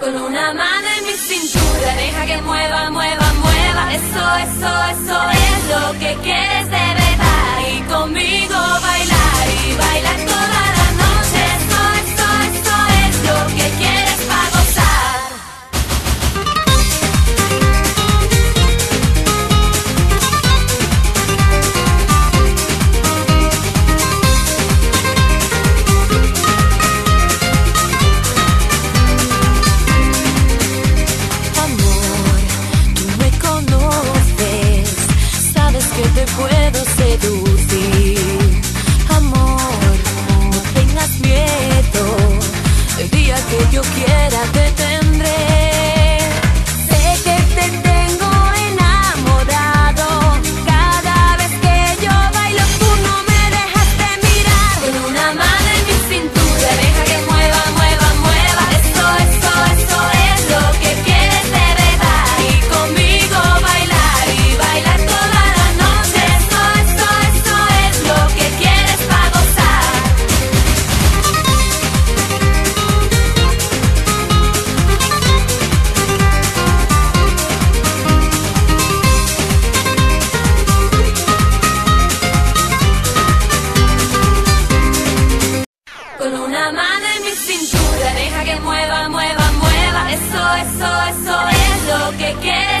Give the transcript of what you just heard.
Con una mano en mi cintura, deja que mueva, mueva, mueva. Eso, eso, eso es lo que quieres de Una mano en mi cintura, deja que mueva, mueva, mueva. Eso, eso, eso es lo que quiero.